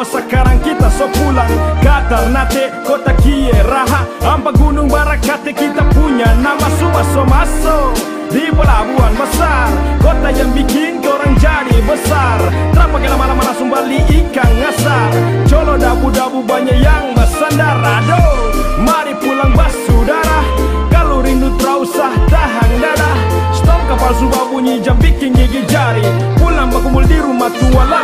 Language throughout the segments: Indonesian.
jauh sekarang kita so pulang Katar nate kota kie raha Ampa gunung barakate kita punya nama Suba so masuk di pelabuhan besar Kota yang bikin orang jadi besar. Terapa kena malam langsung balik ikan ngasar? Colo dabu-dabu banyak yang bersandar Aduh, mari pulang basudara Kalau rindu terusah tahan dada Stop kapal subah bunyi jam bikin gigi jari. Pulang berkumpul di rumah tua lalu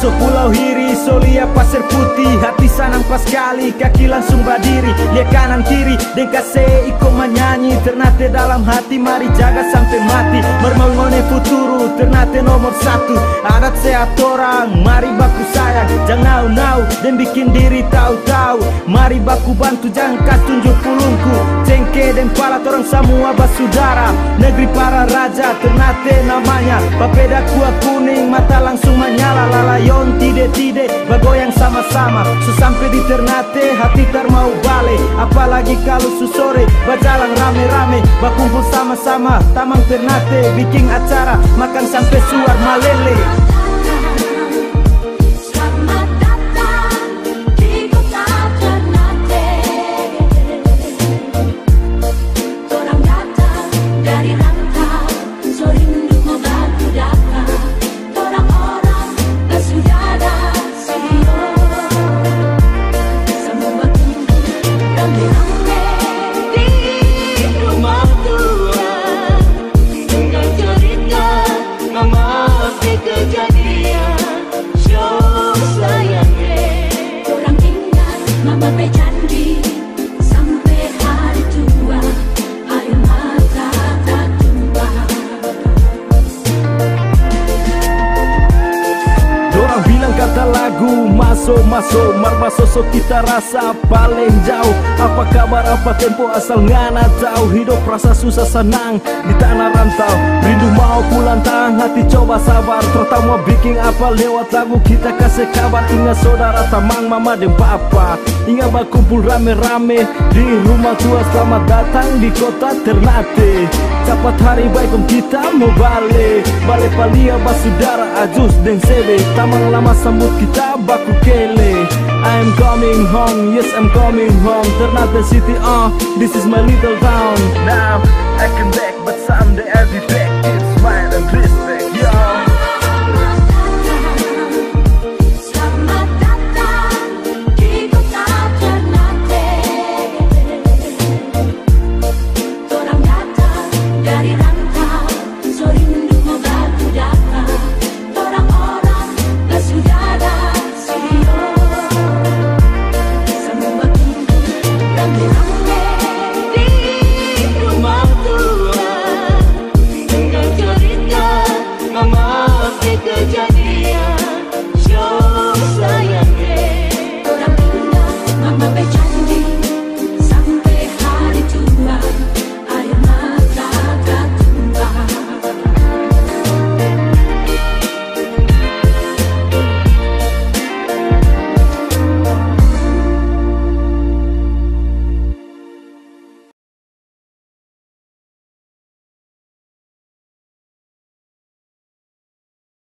Masuk-masuk pulau Hiri Solia pasir putih. Hati sanang pas kali Kaki langsung berdiri. Lihat kanan kiri Dan kasih ikut menyanyi. Ternate dalam hati Mari jaga sampai mati. Mermongone futuru Ternate nomor satu. Adat sehat orang Mari baku sayang. Jangan nau-nau Dan bikin diri tahu-tahu Mari baku bantu Jangan kas tunjuk pulungku. Cengke dan pala orang semua basudara Negeri para raja Ternate namanya. Papeda kuah kuning sama-sama. So sampai di Ternate Hati tak mau balik. Apalagi kalau susore Bajalan rame-rame. Bakumpul sama-sama Tamang Ternate. Bikin acara Makan sampai suar malele kata lagu Masuk masuk Marma sosok kita rasa paling jauh. Apa kabar apa tempo asal ngana tahu. Hidup rasa susah senang di tanah rantau hati coba sabar. Terutama bikin apa lewat lagu kita kasih kabar. Ingat saudara tamang mama dan papa. Ingat berkumpul rame-rame di rumah tua. Selamat datang di kota Ternate. Cepat hari baik om kita mau balik. Balik palia basudara ajus dan sebe Tamang lama sambut kita baku kele. I'm coming home, yes I'm coming home. Ternate city, uh, this is my little town. Now I come back but someday I'll be back